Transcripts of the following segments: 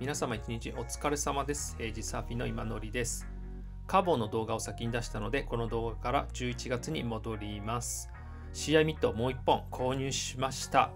皆様一日お疲れ様です。平時サーフィンの今のりです。カボの動画を先に出したので、この動画から11月に戻ります。CI ミットもう1本購入しました。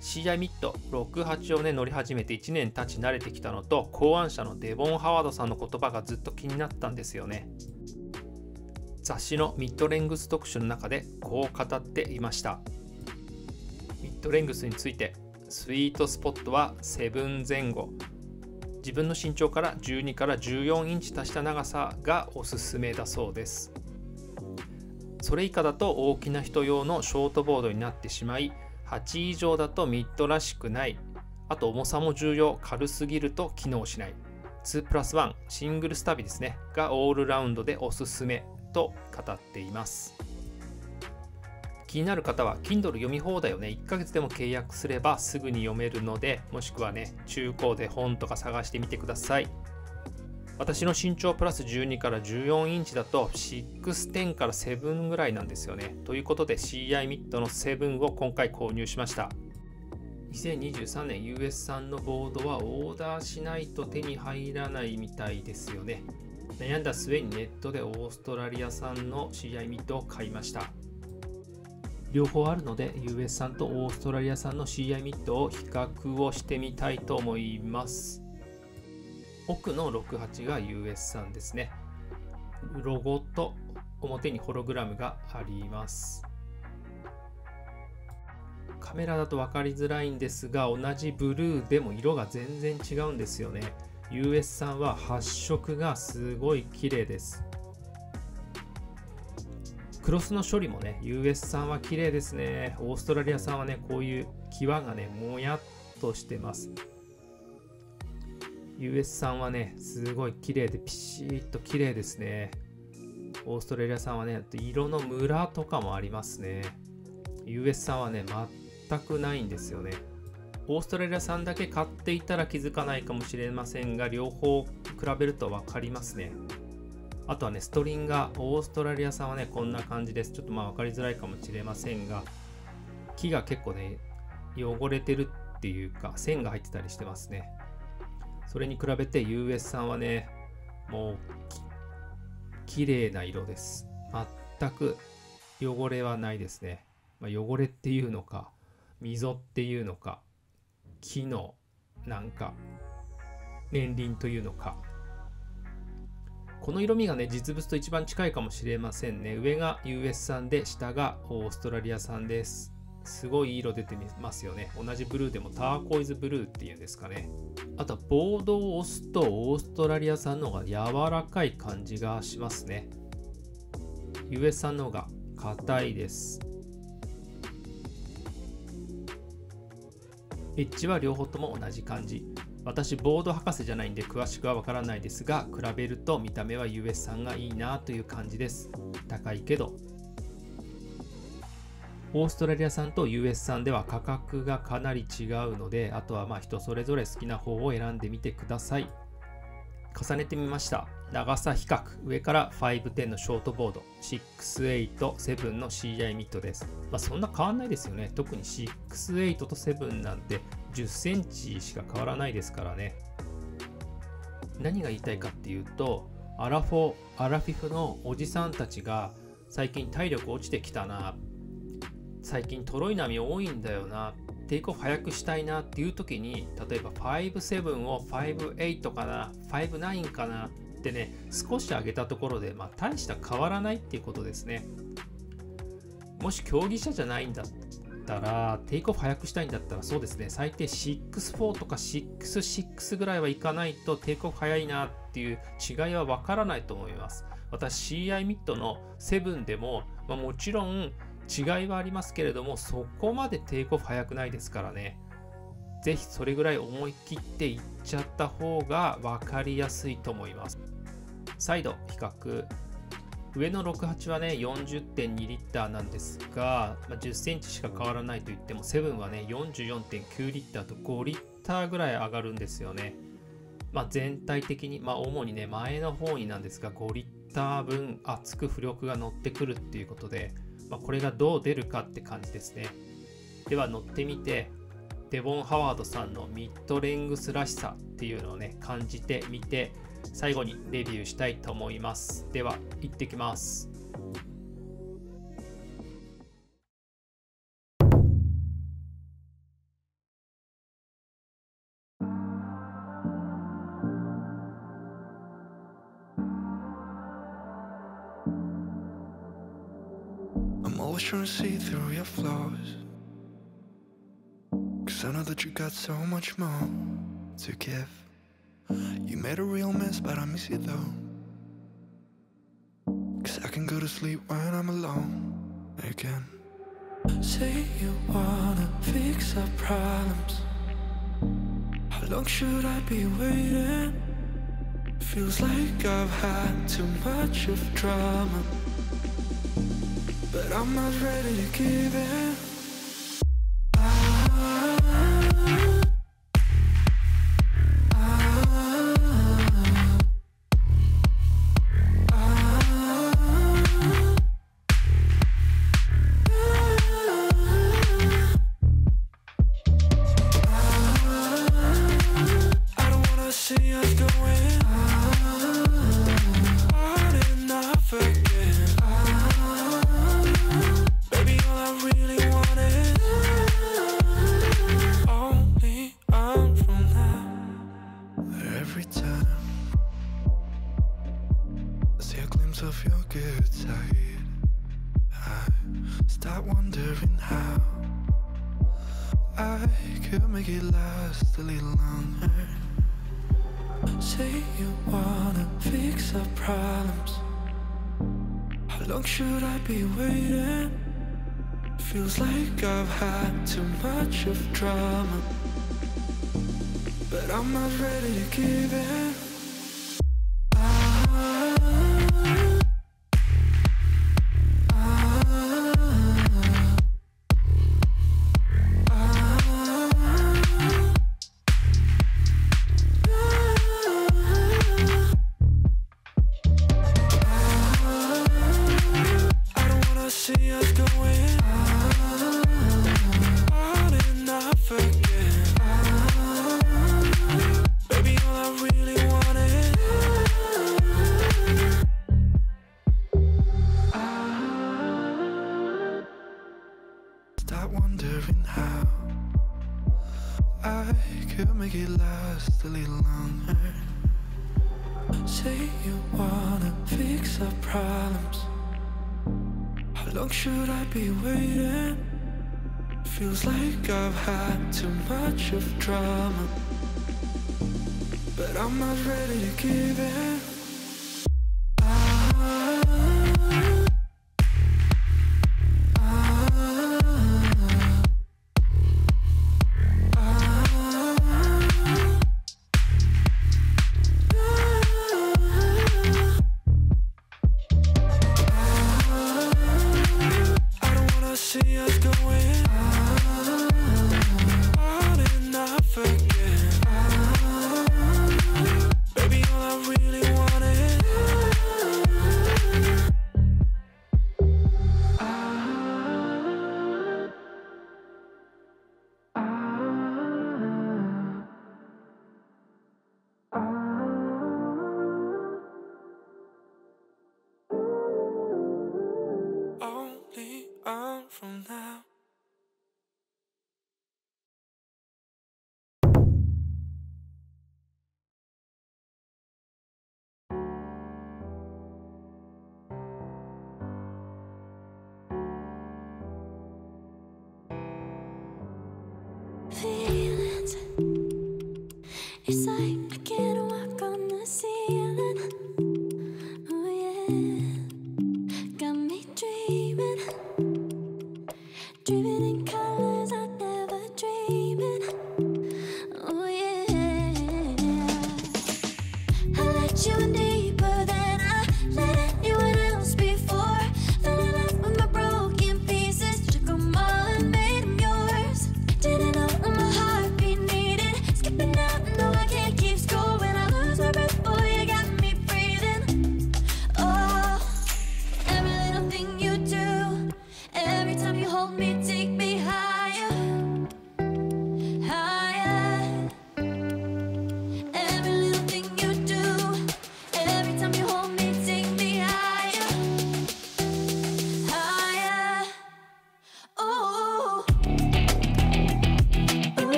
CI ミット68をね乗り始めて1年経ち慣れてきたのと考案者のデボン・ハワードさんの言葉がずっと気になったんですよね雑誌のミッドレングス特集の中でこう語っていましたミッドレングスについてスイートスポットは7前後。自分の身長から12から14インチ足した長さがおすすめだそうです。それ以下だと大きな人用のショートボードになってしまい8以上だとミッドらしくない。あと重さも重要軽すぎると機能しない。2プラス1シングルスタビですね。がオールラウンドでおすすめと語っています。気になる方は Kindle 読み放題をね1ヶ月でも契約すればすぐに読めるのでもしくはね中古で本とか探してみてください私の身長プラス12から14インチだと610から7ぐらいなんですよね。ということで CI ミットの7を今回購入しました。2023年 US 産のボードはオーダーしないと手に入らないみたいですよね。悩んだ末にネットでオーストラリア産の CI ミットを買いました。両方あるので US 産とオーストラリア産の CI ミットを比較をしてみたいと思います。奥の68が US 産ですね。ロゴと表にホログラムがあります。カメラだと分かりづらいんですが、同じブルーでも色が全然違うんですよね。US 産は発色がすごい綺麗です。クロスの処理もね、US 産は綺麗ですね。オーストラリア産はね、こういう際がね、もやっとしてます。US 産はね、すごい綺麗でピシッと綺麗ですね。オーストラリア産はね、色のムラとかもありますね。US 産はね、全くないんですよね。オーストラリア産だけ買っていたら気づかないかもしれませんが、両方比べると分かりますね。あとはね、ストリンガー、オーストラリア産はね、こんな感じです。ちょっとまあ分かりづらいかもしれませんが、木が結構ね、汚れてるっていうか、線が入ってたりしてますね。それに比べて US 産はね、もう綺麗な色です。全く汚れはないですね。まあ、汚れっていうのか、溝っていうのか、木のなんか年輪というのか。この色味がね、実物と一番近いかもしれませんね。上が US 産で、下がオーストラリア産です。すごい色出てますよね。同じブルーでもターコイズブルーっていうんですかね。あとはボードを押すとオーストラリア産の方が柔らかい感じがしますね。US 産の方が硬いです。エッジは両方とも同じ感じ。私、ボード博士じゃないんで詳しくはわからないですが、比べると見た目は US さんがいいなという感じです。高いけどオーストラリア産と US 産では価格がかなり違うので、あとはまあ人それぞれ好きな方を選んでみてください。重ねてみました。長さ比較、上から510のショートボード、68、7の CI ミットです。まあそんな変わんないですよね。特に68と7なんて10センチしか変わらないですからね。何が言いたいかっていうと、アラフォー、アラフィフのおじさんたちが最近体力落ちてきたな最近トロい波多いんだよなテイクオフ早くしたいなっていう時に例えば57を58かな59かなってね少し上げたところで、まあ、大した変わらないっていうことですね。もし競技者じゃないんだったらテイクオフ早くしたいんだったらそうですね最低64とか66ぐらいはいかないとテイクオフ早いなっていう違いはわからないと思います。私 CI ミットの7でも、まあ、もちろん違いはありますけれども、そこまでテイクオフ早くないですからね。ぜひそれぐらい思い切っていっちゃった方が分かりやすいと思います。再度比較。上の68はね、40.2リッターなんですが、まあ、10センチしか変わらないと言っても、7はね、44.9リッターと5リッターぐらい上がるんですよね。まあ、全体的に、まあ、主にね、前の方になんですが、5リッター分熱く浮力が乗ってくるっていうことで、まあ、これがどう出るかって感じですね。では乗ってみて、デボン・ハワードさんのミッドレングスらしさっていうのをね感じてみて最後にレビューしたいと思いますでは行ってきます always trying to see through your flaws. Cause I know that you got so much more to give. You made a real mess, but I miss you though. Cause I can go to sleep when I'm alone again. Say you wanna fix our problems. How long should I be waiting? Feels like I've had too much of drama. But I'm not ready to give in. Ah, ah, ah, I don't wanna see us going wondering how I could make it last a little longer. Say you wanna fix our problems. How long should I be waiting? Feels like I've had too much of drama. But I'm not ready to give in. Make it last a little longer. Say you wanna fix our problems. How long should I be waiting? Feels like I've had too much of drama. But I'm not ready to give in. From now.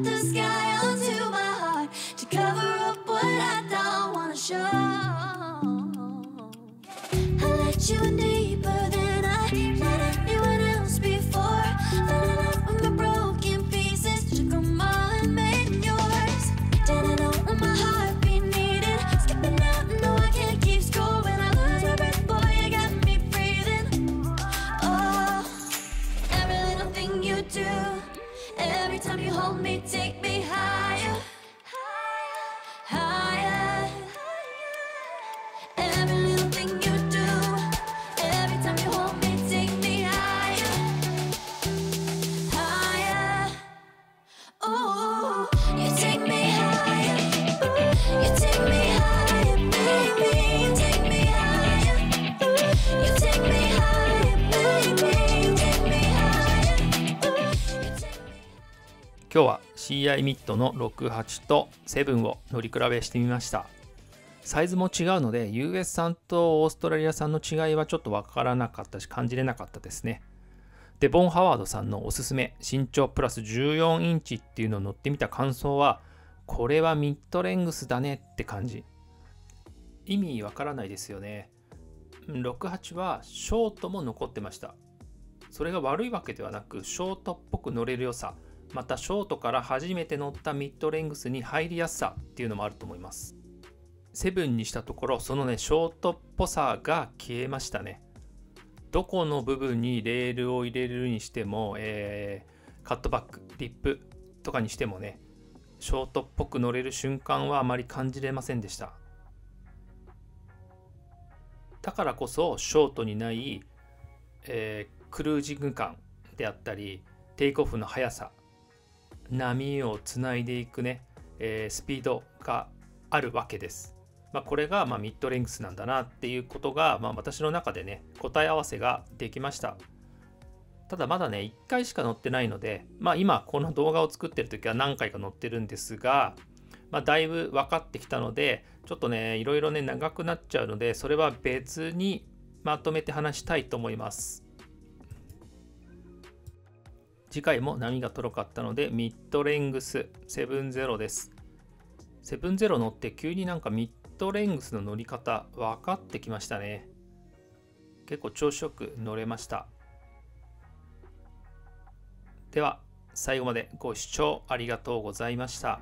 The sky onto my heart to cover up what I don't wanna show. I let you in 今日は CI ミットの68と7を乗り比べしてみました。サイズも違うので US 産とオーストラリア産の違いはちょっとわからなかったし感じれなかったですね。デボン・ハワードさんのおすすめ身長プラス14インチっていうのを乗ってみた感想はこれはミッドレングスだねって感じ。意味わからないですよね。68はショートも残ってました。それが悪いわけではなくショートっぽく乗れる良さ。またショートから初めて乗ったミッドレングスに入りやすさっていうのもあると思います。セブンにしたところそのねショートっぽさが消えましたね。どこの部分にレールを入れるにしても、えーカットバックリップとかにしてもねショートっぽく乗れる瞬間はあまり感じれませんでした。だからこそショートにない、えークルージング感であったりテイクオフの速さ波をつないでいくね、えースピードがあるわけです。まあ、これがまあミッドレングスなんだなっていうことが、まあ、私の中でね答え合わせができました。ただまだね1回しか乗ってないので、まあ、今この動画を作ってる時は何回か乗ってるんですが、まあ、だいぶ分かってきたのでちょっとねいろいろね長くなっちゃうのでそれは別にまとめて話したいと思います。次回も波がとろかったのでミッドレングス70です。70乗って急になんかミッドレングスの乗り方分かってきましたね。結構調子よく乗れました。では最後までご視聴ありがとうございました。